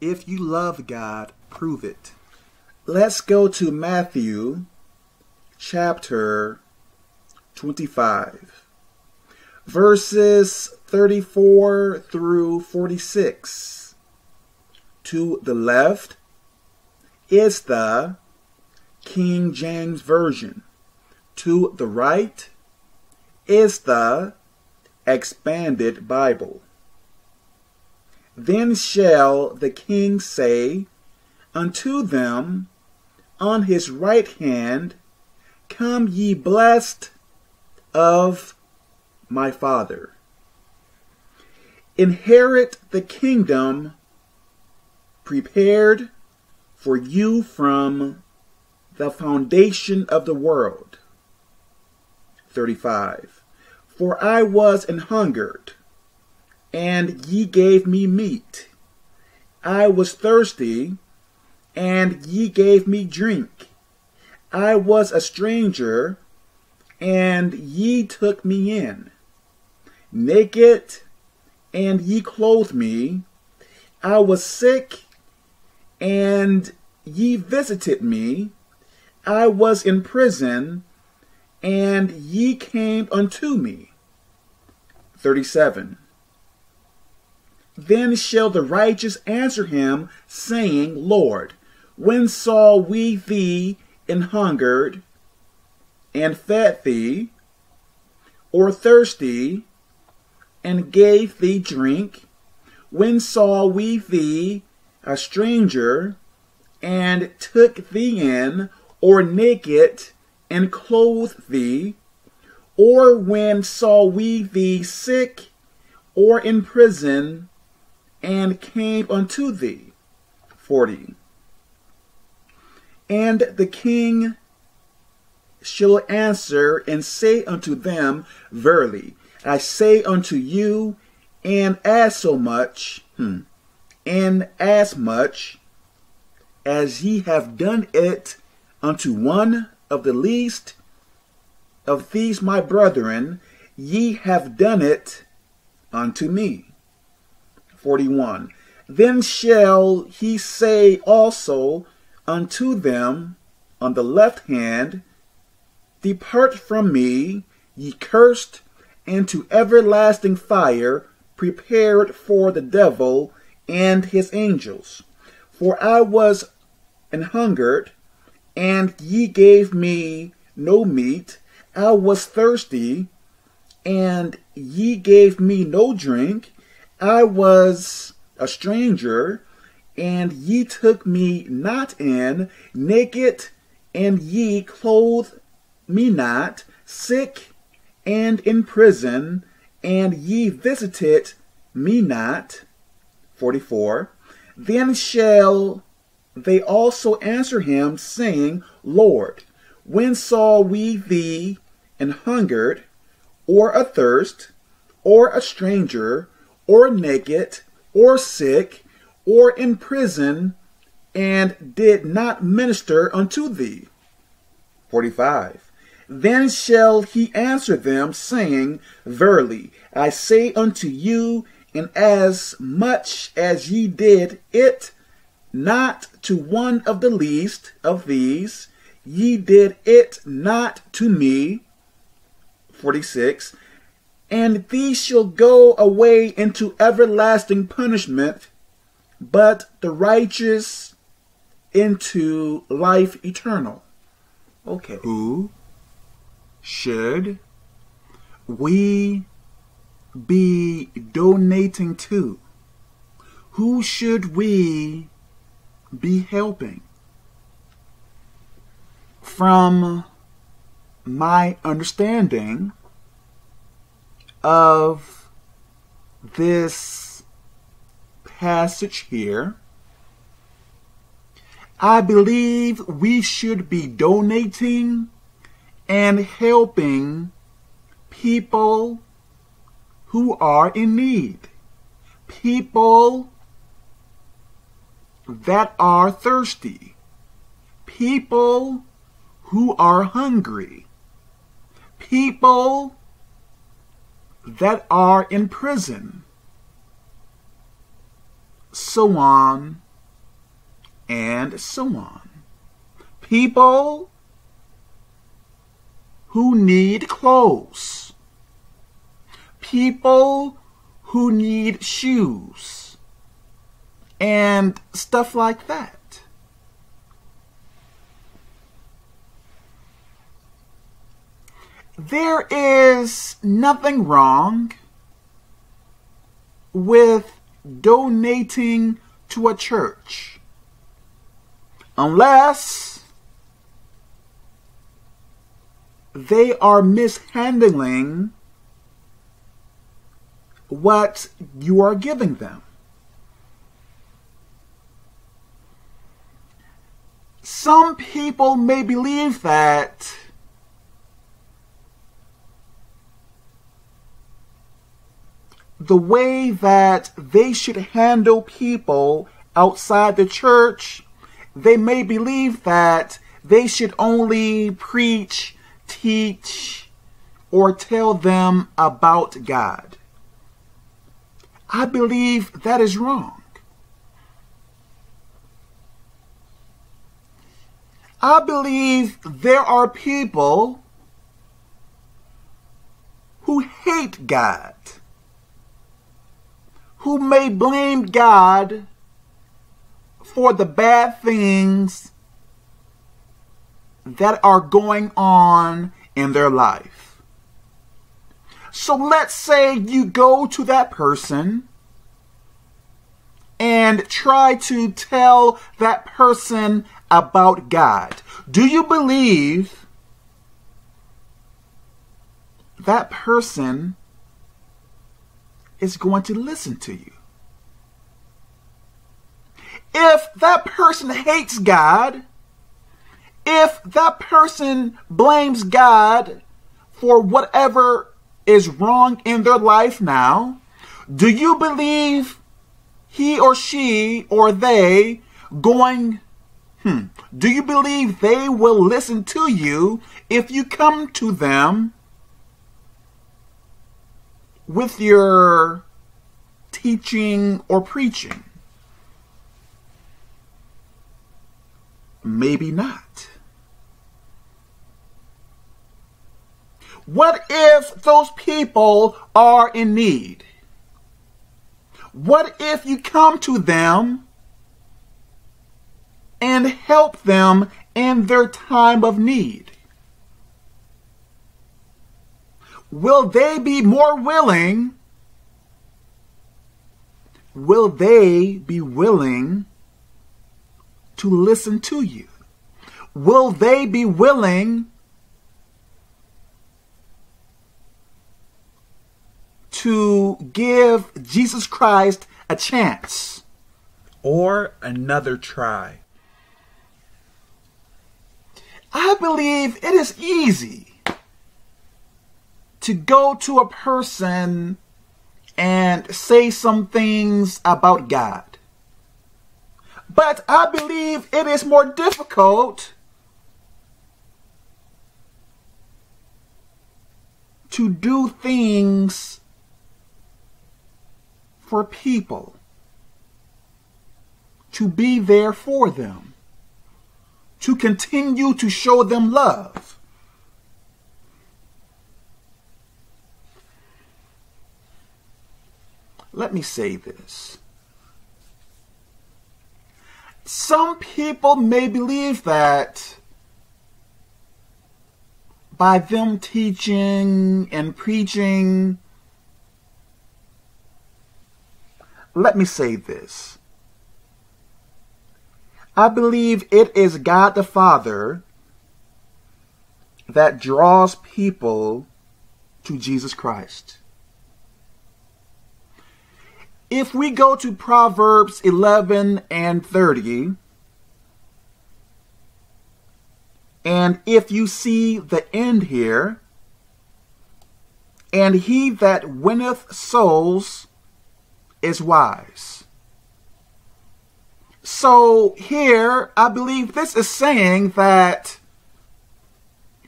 If you love God, prove it. Let's go to Matthew chapter 25, verses 34 through 46. To the left is the King James Version. To the right is the Expanded Bible. Then shall the king say unto them on his right hand, Come ye blessed of my Father. Inherit the kingdom prepared for you from the foundation of the world. 35. For I was an hungered and ye gave me meat. I was thirsty, and ye gave me drink. I was a stranger, and ye took me in. Naked, and ye clothed me. I was sick, and ye visited me. I was in prison, and ye came unto me. 37. Then shall the righteous answer him, saying, Lord, when saw we thee an hungered, and fed thee, or thirsty, and gave thee drink? When saw we thee a stranger, and took thee in, or naked, and clothed thee? Or when saw we thee sick, or in prison, and came unto thee. 40. And the king shall answer and say unto them, Verily, I say unto you, and as so much, hmm, and as much as ye have done it unto one of the least of these my brethren, ye have done it unto me. 41. Then shall he say also unto them on the left hand, Depart from me, ye cursed, into everlasting fire, prepared for the devil and his angels. For I was an hungered, and ye gave me no meat. I was thirsty, and ye gave me no drink. I was a stranger, and ye took me not in, naked, and ye clothed me not, sick, and in prison, and ye visited me not. 44. Then shall they also answer him, saying, Lord, when saw we thee an hungered, or athirst, or a stranger, or naked, or sick, or in prison, and did not minister unto thee? 45. Then shall he answer them, saying, Verily, I say unto you, and as much as ye did it not to one of the least of these, ye did it not to me. 46 and these shall go away into everlasting punishment, but the righteous into life eternal. Okay. Who should we be donating to? Who should we be helping? From my understanding, of this passage here, I believe we should be donating and helping people who are in need, people that are thirsty, people who are hungry, people that are in prison, so on and so on. People who need clothes. People who need shoes. And stuff like that. There is nothing wrong with donating to a church unless they are mishandling what you are giving them. Some people may believe that the way that they should handle people outside the church, they may believe that they should only preach, teach, or tell them about God. I believe that is wrong. I believe there are people who hate God who may blame God for the bad things that are going on in their life. So let's say you go to that person and try to tell that person about God. Do you believe that person is going to listen to you. If that person hates God, if that person blames God for whatever is wrong in their life now, do you believe he or she or they going hmm, do you believe they will listen to you if you come to them with your teaching or preaching? Maybe not. What if those people are in need? What if you come to them and help them in their time of need? Will they be more willing? Will they be willing to listen to you? Will they be willing to give Jesus Christ a chance or another try? I believe it is easy to go to a person and say some things about God. But I believe it is more difficult to do things for people, to be there for them, to continue to show them love. Let me say this. Some people may believe that by them teaching and preaching, let me say this. I believe it is God the Father that draws people to Jesus Christ. If we go to Proverbs 11 and 30, and if you see the end here, and he that winneth souls is wise. So here, I believe this is saying that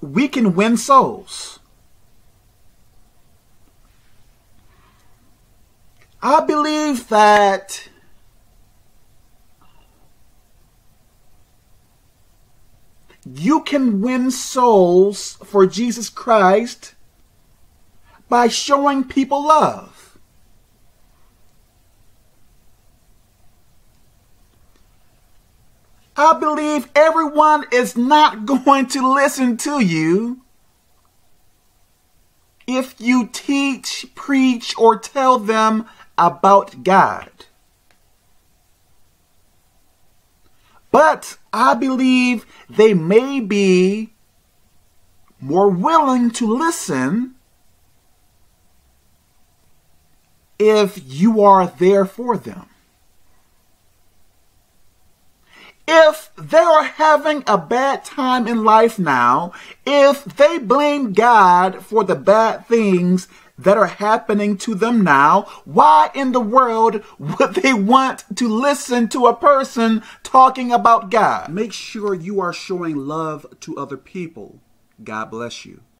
we can win souls. I believe that you can win souls for Jesus Christ by showing people love. I believe everyone is not going to listen to you if you teach, preach, or tell them about God. But I believe they may be more willing to listen if you are there for them. If they are having a bad time in life now, if they blame God for the bad things that are happening to them now, why in the world would they want to listen to a person talking about God? Make sure you are showing love to other people. God bless you.